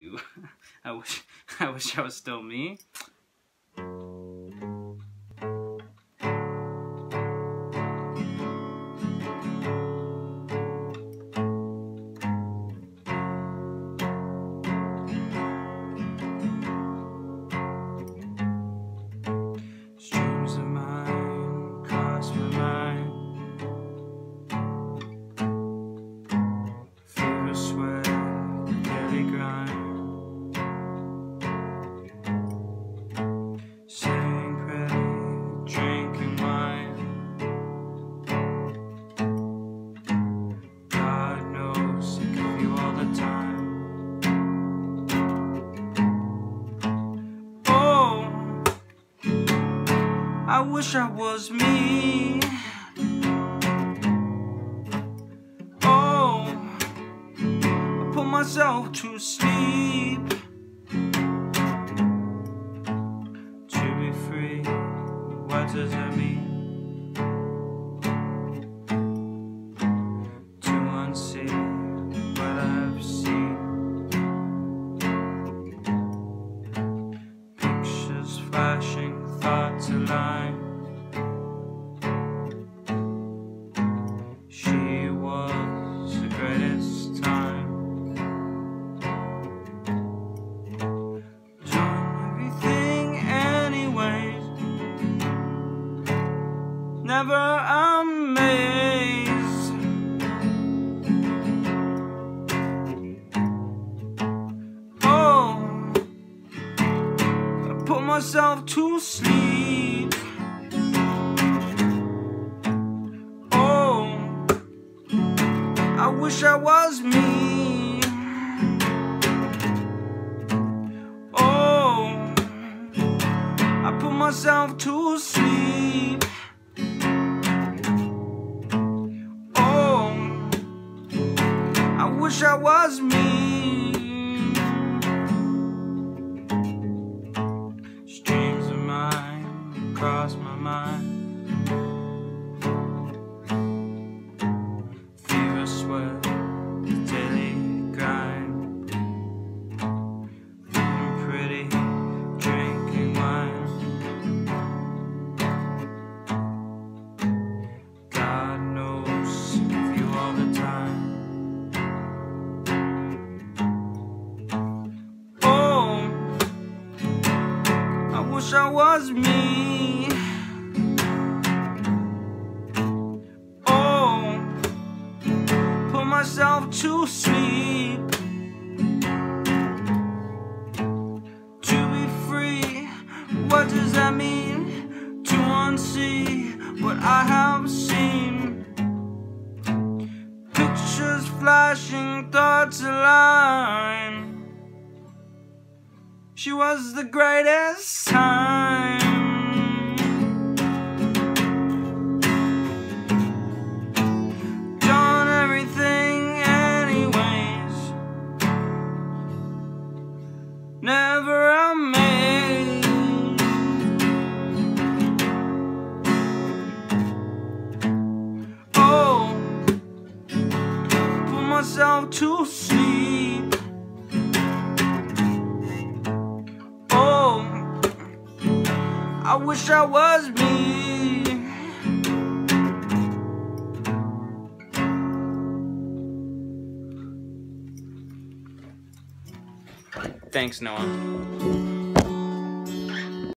I wish I wish I was still me. I wish I was me. Oh, I put myself to sleep to be free. What does that put myself to sleep. Oh, I wish I was me. Oh, I put myself to sleep. Oh, I wish I was me. Wish I was me. Oh, put myself to sleep to be free. What does that mean? To unsee what I have seen. Pictures flashing, thoughts align. She was the greatest time. Done everything anyways. Never amazed. Oh, put myself to sleep. I wish I was me. Thanks, Noah.